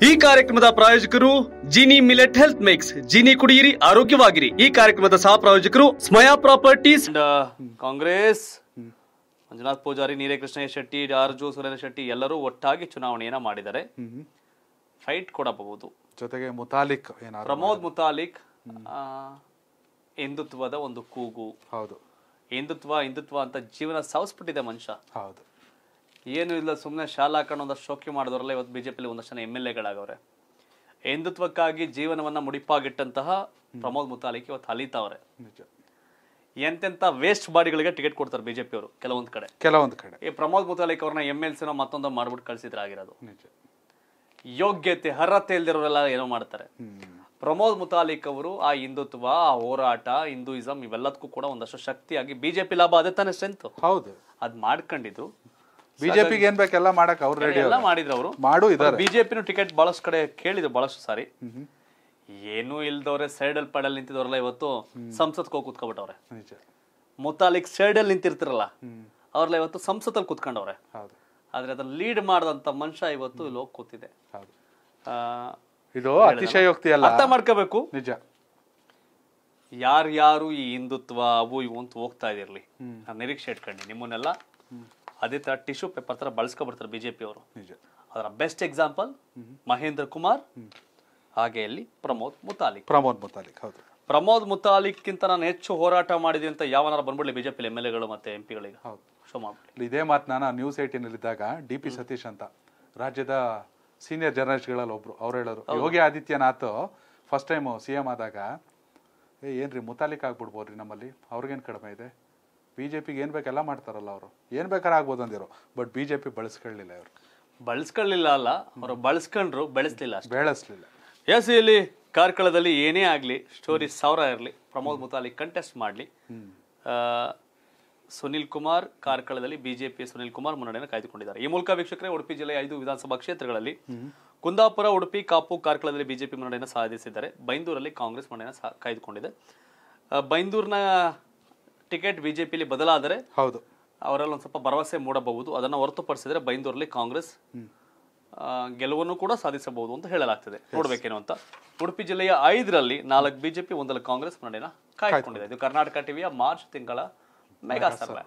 ಈ ಕಾರ್ಯಕ್ರಮದ ಪ್ರಾಯೋಜಕರು Jini millet health mix. Jini ಕುಡಿಯಿರಿ ಆರೋಗ್ಯವಾಗಿರಿ. ಈ ಕಾರ್ಯಕ್ರಮದ ಸಹ ಪ್ರಾಯೋಜಕರು ಸ್ಮಯಾ ಪ್ರಾಪರ್ಟೀಸ್. ಕಾಂಗ್ರೆಸ್ ಮಂಜುನಾಥ್ ಪೂಜಾರಿ ನೀರೇಕೃಷ್ಣ ಶೆಟ್ಟಿ ಆರ್ಜು ಸುರೇಂದ್ರ ಶೆಟ್ಟಿ ಎಲ್ಲರೂ ಒಟ್ಟಾಗಿ ಚುನಾವಣೆಯನ್ನ ಮಾಡಿದ್ದಾರೆ. ಫೈಟ್ ಕೊಡಬಹುದು. ಜೊತೆಗೆ ಮುತಾಲಿಕ್ ಏನಾದ್ರು ಪ್ರಮೋದ್ ಮುತಾಲಿಕ್ ಆ, ಹಿಂದುತ್ವದ ಒಂದು ಕೂಗು. ಹೌದು. ಹಿಂದುತ್ವ ಹಿಂದುತ್ವ ಅಂತ ಜೀವನ ಸಾವಿಸ್ಬಿಟ್ಟಿದೆ ಮನುಷ್ಯ. ಹೌದು. ಏನು ಇಲ್ಲ ಸುಮ್ಮನೆ ಶಾಲಾ ಹಾಕೊಂಡು ಒಂದಷ್ಟು ಶೋಕಿ ಮಾಡಿದವರಲ್ಲ ಇವತ್ತು ಬಿಜೆಪಿಲಿ ಒಂದಷ್ಟು ಜನ ಎಂ ಎಲ್ ಎಗಳಾಗವ್ರೆ. ಹಿಂದುತ್ವಕ್ಕಾಗಿ ಜೀವನವನ್ನ ಮುಡಿಪಾಗಿಟ್ಟಂತಹ ಪ್ರಮೋದ್ ಮುತಾಲಿಕ್ ಇವತ್ತು ಅಲಿತಾವ್ರೆ. ಎಂತೆಂತ ವೇಸ್ಟ್ ಬಾಡಿಗಳಿಗೆ ಟಿಕೆಟ್ ಕೊಡ್ತಾರೆ ಬಿಜೆಪಿ ಅವರು ಕೆಲವೊಂದು ಕಡೆ. ಕೆಲವೊಂದು ಕಡೆ. ಈ ಪ್ರಮೋದ್ ಮುತಾಲಿಕ್ ಅವ್ರನ್ನ ಎಂ ಎಲ್ ಸಿನ ಮತ್ತೊಂದು ಮಾಡ್ಬಿಟ್ಟು ಕಳ್ಸಿದ್ರೆ ಆಗಿರೋದು. ಯೋಗ್ಯತೆ ಅರ್ಹತೆ ಇಲ್ದಿರೋರೆಲ್ಲ ಏನೋ ಮಾಡ್ತಾರೆ. ಪ್ರಮೋದ್ ಮುತಾಲಿಕ್ ಅವರು ಆ ಹಿಂದುತ್ವ ಆ ಹೋರಾಟ ಹಿಂದೂಯಿಸಂ ಇವೆಲ್ಲದಕ್ಕೂ ಕೂಡ ಒಂದಷ್ಟು ಶಕ್ತಿಯಾಗಿ ಬಿಜೆಪಿ ಲಾಭ ಅದೇ ತಾನೇ ಸ್ಟ್ರೆಂತ್ ಹೌದು. ಅದ್ ಮಾಡ್ಕೊಂಡಿದ್ರು ಬಿಜೆಪಿಗೆ ಏನ್ ಬೇಕೆಲ್ಲ ಮಾಡಕ್ ಅವ್ರು ರೆಡಿ ಎಲ್ಲ ಮಾಡಿದ್ರು ಅವರು. ಮಾಡು ಇದಾರೆ. ಬಿಜೆಪಿನೂ ಟಿಕೆಟ್ ಬಹಳಷ್ಟು ಕಡೆ ಕೇಳಿದ್ರು ಬಹಳಷ್ಟು ಸಾರಿ. ಏನೂ ಇಲ್ದವ್ರೆ ಸೈಡ್ ಅಲ್ಲಿ ಪಡಲ್ ನಿಂತಿದವ್ರಲ್ಲ ಇವತ್ತು? ಸಂಸತ್ಗೆ ಹೋಗಿ ಕುತ್ಕೊಬಿಟ್ಟವ್ರೆ. ಮುತಾಲಿಕ್ ಸೈಡ್ ಅಲ್ಲಿ ನಿಂತಿರ್ತಿರಲ್ಲ ಅವ್ರಲ್ಲ ಇವತ್ತು ಸಂಸತ್ತಲ್ಲಿ ಕುತ್ಕೊಂಡವ್ರೆ. ಆದ್ರೆ ಅದನ್ನ ಲೀಡ್ ಮಾಡದಂತ ಮನುಷ್ಯ ಇವತ್ತು ಇಲ್ಲಿ ಹೋಗಿ ಕೂತಿದೆ. ಇದು ಅತಿಶಯೋಕ್ತಿ ಅಲ್ಲ ಅರ್ಥ ಮಾಡ್ಕೋಬೇಕು. ನಿಜ. ಯಾರ್ಯಾರು ಈ ಹಿಂದುತ್ವ ಅವು ಇವು ಅಂತ ಹೋಗ್ತಾ ಇದಿರ್ಲಿ. ನಾನು ನಿರೀಕ್ಷೆ ಇಟ್ಕೊಂಡಿ ನಿಮ್ಮನ್ನೆಲ್ಲ. ಅದೇ ತರ ಟಿಶ್ಯೂ ಪೇಪರ್ ತರ ಬಳಸ್ಕೊಬಿಡ್ತಾರೆ ಬಿಜೆಪಿ ಅವರು. ನಿಜ. ಅದರ ಬೆಸ್ಟ್ ಎಕ್ಸಾಂಪಲ್ ಮಹೇಂದ್ರ ಕುಮಾರ್ ಹಾಗೆ ಇಲ್ಲಿ ಪ್ರಮೋದ್ ಮುತಾಲಿಕ್. ಪ್ರಮೋದ್ ಮುತಾಲಿಕ್ ಹೌದು. ಪ್ರಮೋದ್ ಮುತಾಲಿಕ್ಕಿಂತ ನಾನು ಹೆಚ್ಚು ಹೋರಾಟ ಮಾಡಿದೆ ಅಂತ ಯಾವನಾರ ಬಂದ್ಬಿಡ್ಲಿ ಬಿಜೆಪಿ ಎಂ ಎಲ್ ಎಗಳು ಮತ್ತೆ ಎಂ ಪಿಗಳಿಗೆ. ಹೌದು. ಶೋ ಮಾಡ್ಬಿಡಿ ಇದೇ ಮಾತು ನಾನು ನ್ಯೂಸ್ ಏಟಿನಲ್ಲಿದ್ದಾಗ ಡಿ ಪಿ ಸತೀಶ್ ಅಂತ ರಾಜ್ಯದ ಸೀನಿಯರ್ ಜರ್ನಲಿಸ್ಟ್ಗಳಲ್ಲಿ ಒಬ್ರು ಅವ್ರು ಹೇಳೋರು Yogi Adityanath first time C M ಆದಾಗ ಏನ್ರಿ ಮುತಾಲಿಕ್ ಆಗ್ಬಿಡ್ಬೋದ್ರಿ ನಮ್ಮಲ್ಲಿ? ಅವ್ರಿಗೇನು ಕಡಿಮೆ ಇದೆ? ಬಿ ಜೆ ಪಿಗೆ ಏನು ಬೇಕೆಲ್ಲ ಮಾಡ್ತಾರಲ್ಲ ಅವರು. ಏನು ಬೇಕಾದ್ರೆ ಆಗ್ಬೋದು ಅಂದಿರು. ಬಟ್ ಬಿ ಜೆ ಪಿ ಬಳಸ್ಕೊಳ್ಳಿಲ್ಲ ಇವರು. ಬಳಸ್ಕೊಳ್ಳಿಲ್ಲ ಅಲ್ಲ ಅವರು ಬಳಸ್ಕೊಂಡ್ರು ಬೆಳೆಸ್ಲಿಲ್ಲ ಅಷ್ಟೇ. ಬೆಳೆಸ್ಲಿಲ್ಲ. ಎಸ್ ಇಲ್ಲಿ ಕಾರ್ಕಳದಲ್ಲಿ ಏನೇ ಆಗಲಿ ಸ್ಟೋರಿ ಸಾವಿರ ಇರಲಿ ಪ್ರಮೋದ್ ಮುತಾಲಿ ಕಂಟೆಸ್ಟ್ ಮಾಡಲಿ. ಸುನಿಲ್ ಕುಮಾರ್ ಕಾರ್ಕಳದಲ್ಲಿ ಬಿಜೆಪಿ ಸುನಿಲ್ ಕುಮಾರ್ ಮುನ್ನಡೆಯನ್ನು ಕಾಯ್ದುಕೊಂಡಿದ್ದಾರೆ. ಈ ಮೂಲಕ ವೀಕ್ಷಕರೇ ಉಡುಪಿ ಜಿಲ್ಲೆಯ ಐದು ವಿಧಾನಸಭಾ ಕ್ಷೇತ್ರಗಳಲ್ಲಿ ಕುಂದಾಪುರ ಉಡುಪಿ ಕಾಪು ಕಾರ್ಕಳದಲ್ಲಿ ಬಿಜೆಪಿ ಮುನ್ನಡೆಯನ್ನು ಸಾಧಿಸಿದ್ದಾರೆ. ಬೈಂದೂರಲ್ಲಿ ಕಾಂಗ್ರೆಸ್ ಮುನ್ನಡೆಯನ್ನು ಕಾಯ್ದುಕೊಂಡಿದೆ. ಬೈಂದೂರಿನ ಟಿಕೆಟ್ ಬಿಜೆಪಿಲಿ ಬದಲಾದರೆ ಹೌದು. ಅವರಲ್ಲಿ ಒಂದು ಸ್ವಲ್ಪ ಭರವಸೆ ಮೂಡಬಹುದು. ಅದನ್ನು ಹೊರತುಪಡಿಸಿದ್ರೆ ಬೈಂದೂರಲ್ಲಿ ಕಾಂಗ್ರೆಸ್ ಗೆಲುವನ್ನು ಕೂಡ ಸಾಧಿಸಬಹುದು ಅಂತ ಹೇಳಲಾಗ್ತದೆ. ನೋಡ್ಬೇಕೇನು ಅಂತ. ಉಡುಪಿ ಜಿಲ್ಲೆಯ ಐದರಲ್ಲಿ ನಾಲ್ಕು ಬಿಜೆಪಿ ಒಂದರಲ್ಲಿ ಕಾಂಗ್ರೆಸ್ ಮುನ್ನಡೆನ ಕಾಯ್ಕೊಂಡಿದೆ ಇದು ಕರ್ನಾಟಕ ಟಿವಿಯ ಮಾರ್ಚ್ ತಿಂಗಳ ಮೆಗಾ ಸರ್ವೆ.